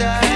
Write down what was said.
side